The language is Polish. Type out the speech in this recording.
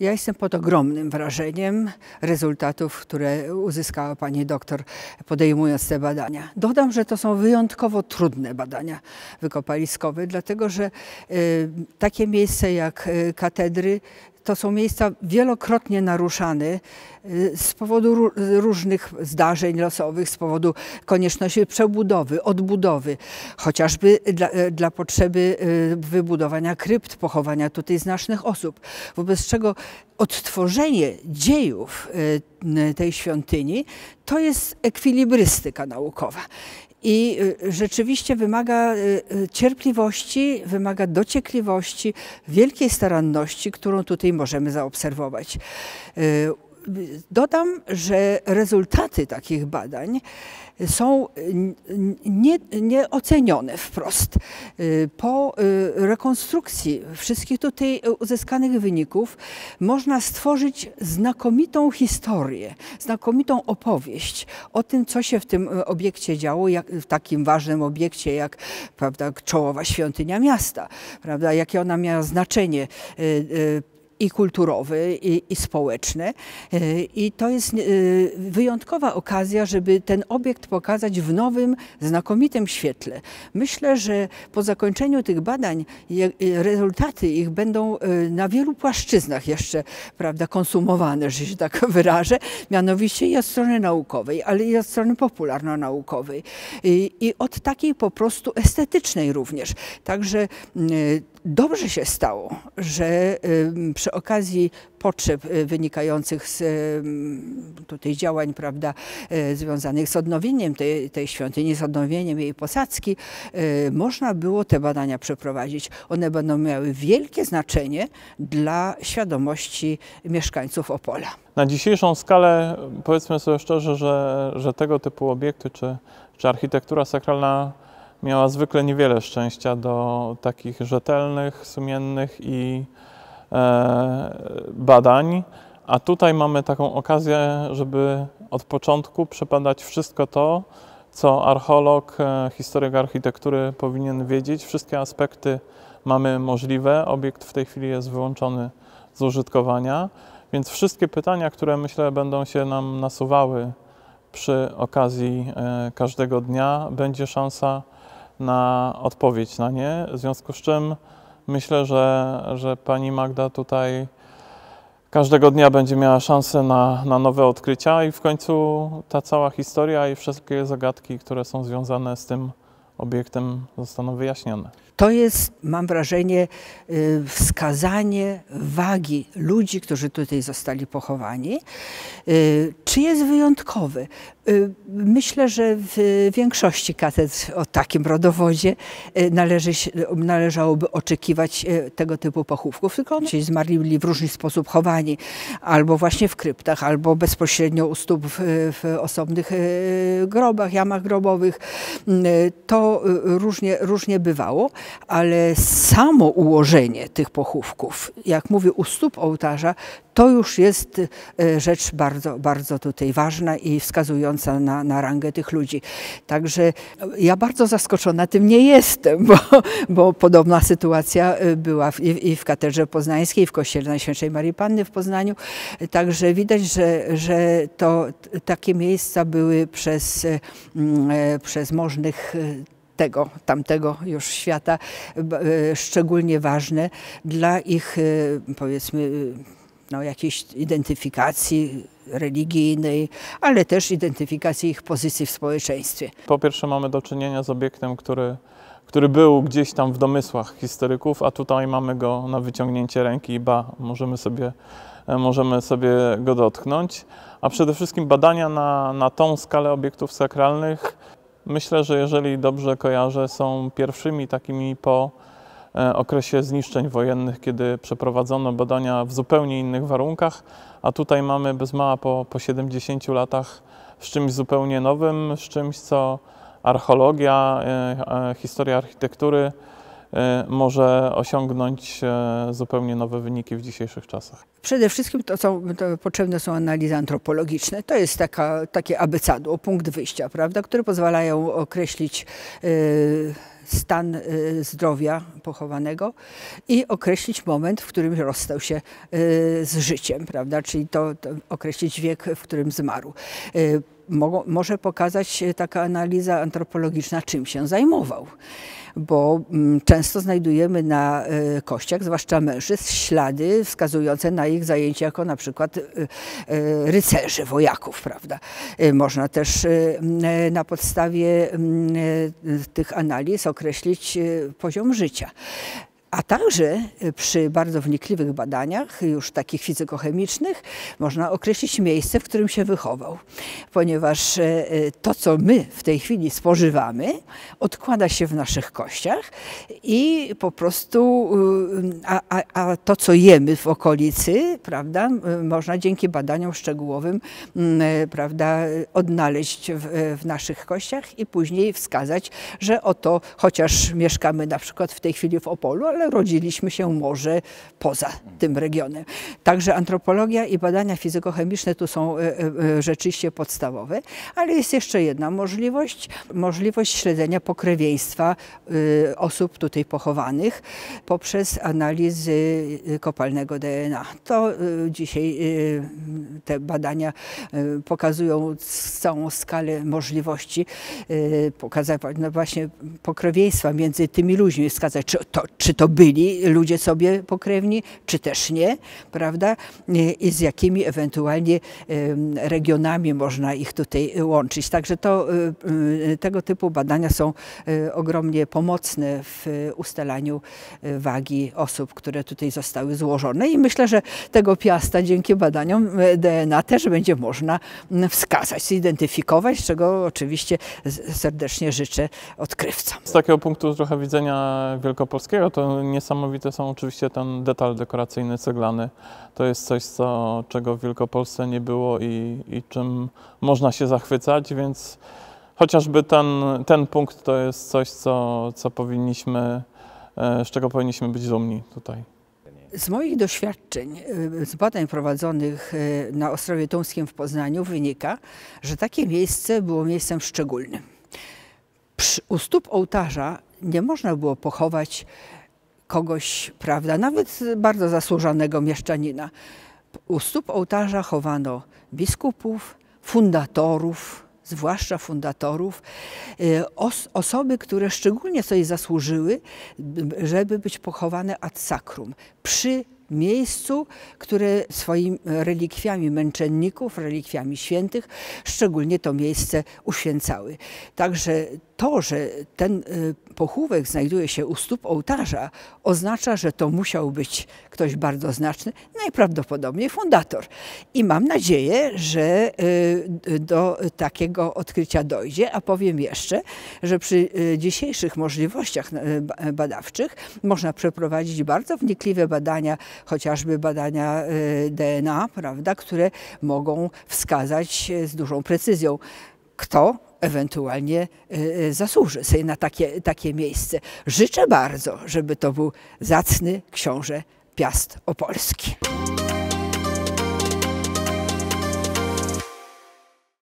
Ja jestem pod ogromnym wrażeniem rezultatów, które uzyskała pani doktor podejmując te badania. Dodam, że to są wyjątkowo trudne badania wykopaliskowe, dlatego że y, takie miejsce jak y, katedry to są miejsca wielokrotnie naruszane y, z powodu różnych zdarzeń losowych, z powodu konieczności przebudowy, odbudowy, chociażby dla, y, dla potrzeby y, wybudowania krypt, pochowania tutaj znacznych osób. Wobec czego odtworzenie dziejów tej świątyni to jest ekwilibrystyka naukowa. I y, rzeczywiście wymaga y, y, cierpliwości, wymaga dociekliwości, wielkiej staranności, którą tutaj możemy zaobserwować. Dodam, że rezultaty takich badań są nie, nieocenione wprost. Po rekonstrukcji wszystkich tutaj uzyskanych wyników można stworzyć znakomitą historię, znakomitą opowieść o tym, co się w tym obiekcie działo, jak, w takim ważnym obiekcie jak prawda, czołowa świątynia miasta, prawda, jakie ona miała znaczenie i kulturowe, i, i społeczne. E, I to jest e, wyjątkowa okazja, żeby ten obiekt pokazać w nowym, znakomitym świetle. Myślę, że po zakończeniu tych badań rezultaty ich będą e, na wielu płaszczyznach jeszcze prawda, konsumowane, że się tak wyrażę, mianowicie i od strony naukowej, ale i od strony popularno-naukowej. I, I od takiej po prostu estetycznej również. Także Dobrze się stało, że przy okazji potrzeb y, wynikających z tutaj działań prawda, y, związanych z odnowieniem tej, tej świątyni, z odnowieniem jej posadzki, y, można było te badania przeprowadzić. One będą miały wielkie znaczenie dla świadomości mieszkańców Opola. Na dzisiejszą skalę powiedzmy sobie szczerze, że, że tego typu obiekty czy, czy architektura sakralna miała zwykle niewiele szczęścia do takich rzetelnych, sumiennych i e, badań, a tutaj mamy taką okazję, żeby od początku przebadać wszystko to, co archeolog, e, historyk architektury powinien wiedzieć. Wszystkie aspekty mamy możliwe. Obiekt w tej chwili jest wyłączony z użytkowania, więc wszystkie pytania, które myślę będą się nam nasuwały przy okazji e, każdego dnia, będzie szansa na odpowiedź na nie. W związku z czym myślę, że, że pani Magda tutaj każdego dnia będzie miała szansę na, na nowe odkrycia i w końcu ta cała historia i wszystkie zagadki, które są związane z tym obiektem zostaną wyjaśnione. To jest, mam wrażenie, y, wskazanie wagi ludzi, którzy tutaj zostali pochowani. Y, czy jest wyjątkowy? Y, myślę, że w większości katedr o takim rodowodzie należy, należałoby oczekiwać tego typu pochówków, tylko ci zmarli w różny sposób chowani, albo właśnie w kryptach, albo bezpośrednio u stóp w, w osobnych grobach, jamach grobowych. To różnie, różnie bywało ale samo ułożenie tych pochówków, jak mówię, u stóp ołtarza, to już jest e, rzecz bardzo, bardzo tutaj ważna i wskazująca na, na rangę tych ludzi. Także ja bardzo zaskoczona tym nie jestem, bo, bo podobna sytuacja e, była w, i w katedrze poznańskiej, w kościele Najświętszej Marii Panny w Poznaniu. Także widać, że, że to takie miejsca były przez, e, przez możnych tego, tamtego już świata e, szczególnie ważne dla ich e, powiedzmy no, jakiejś identyfikacji religijnej, ale też identyfikacji ich pozycji w społeczeństwie. Po pierwsze mamy do czynienia z obiektem, który, który był gdzieś tam w domysłach historyków, a tutaj mamy go na wyciągnięcie ręki i ba, możemy sobie, e, możemy sobie go dotknąć. A przede wszystkim badania na, na tą skalę obiektów sakralnych Myślę, że jeżeli dobrze kojarzę, są pierwszymi takimi po e, okresie zniszczeń wojennych, kiedy przeprowadzono badania w zupełnie innych warunkach, a tutaj mamy bez mała po, po 70 latach z czymś zupełnie nowym, z czymś, co archeologia, e, e, historia architektury może osiągnąć e, zupełnie nowe wyniki w dzisiejszych czasach. Przede wszystkim to, to potrzebne są analizy antropologiczne. To jest taka, takie abecadło, punkt wyjścia, prawda, które pozwalają określić yy, stan zdrowia pochowanego i określić moment, w którym rozstał się z życiem, prawda? Czyli to, to określić wiek, w którym zmarł. Może pokazać taka analiza antropologiczna, czym się zajmował bo mm, często znajdujemy na e, kościach, zwłaszcza mężczyzn, ślady wskazujące na ich zajęcia jako na przykład e, e, rycerzy, wojaków, prawda. Można też na podstawie tych analiz określić poziom życia a także y, przy bardzo wnikliwych badaniach, już takich fizykochemicznych, można określić miejsce, w którym się wychował. Ponieważ y, y, to, co my w tej chwili spożywamy, odkłada się w naszych kościach i po prostu, a, a, a to, co jemy w okolicy, prawda, można dzięki badaniom szczegółowym, prawda, odnaleźć w, w naszych kościach i później wskazać, że oto, chociaż mieszkamy na przykład w tej chwili w Opolu, rodziliśmy się może poza tym regionem. Także antropologia i badania fizykochemiczne tu są e, e, e, rzeczywiście podstawowe, ale jest jeszcze jedna możliwość, możliwość śledzenia pokrewieństwa osób tutaj pochowanych poprzez analizy kopalnego DNA. To dzisiaj te badania pokazują całą skalę możliwości pokazać no właśnie pokrewieństwa między tymi ludźmi, wskazać, czy to, czy to byli ludzie sobie pokrewni, czy też nie, prawda? I z jakimi ewentualnie regionami można ich tutaj łączyć. Także to, tego typu badania są y, ogromnie pomocne w ustalaniu wagi osób, które tutaj zostały złożone i myślę, że tego piasta dzięki badaniom DNA też będzie można wskazać, zidentyfikować, czego oczywiście serdecznie życzę odkrywcom. Z takiego punktu trochę widzenia wielkopolskiego to niesamowite są oczywiście ten detal dekoracyjny ceglany. To jest coś, co, czego w Wielkopolsce nie było i, i czym można się zachwycać, więc chociażby ten, ten punkt to jest coś, co, co powinniśmy, e, z czego powinniśmy być dumni tutaj. Z moich doświadczeń, e, z badań prowadzonych e, na Ostrowie Tumskim w Poznaniu wynika, że takie miejsce było miejscem szczególnym. Przy, u stóp ołtarza nie można było pochować kogoś, prawda, nawet bardzo zasłużonego mieszczanina. U stóp ołtarza chowano biskupów, fundatorów, zwłaszcza fundatorów, y, os osoby, które szczególnie sobie zasłużyły, żeby być pochowane ad sacrum, przy miejscu, które swoimi relikwiami męczenników, relikwiami świętych, szczególnie to miejsce uświęcały. Także to, że ten y, pochówek znajduje się u stóp ołtarza, oznacza, że to musiał być ktoś bardzo znaczny, najprawdopodobniej fundator. I mam nadzieję, że y, do takiego odkrycia dojdzie, a powiem jeszcze, że przy y, dzisiejszych możliwościach badawczych można przeprowadzić bardzo wnikliwe badania, chociażby badania DNA, prawda, które mogą wskazać z dużą precyzją, kto ewentualnie e, e, zasłuży sobie na takie, takie miejsce. Życzę bardzo, żeby to był zacny książę Piast Opolski.